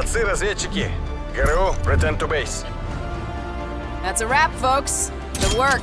Молодцы, разведчики. ГРУ, return to base. That's a wrap, folks. Good work.